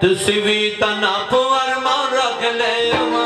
ਤੁਸੀਂ ਵੀ ਤਾਂ ਨਾ ਪਰਮਾਨ ਰੱਖ ਲੈ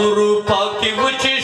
और पाकि मुझे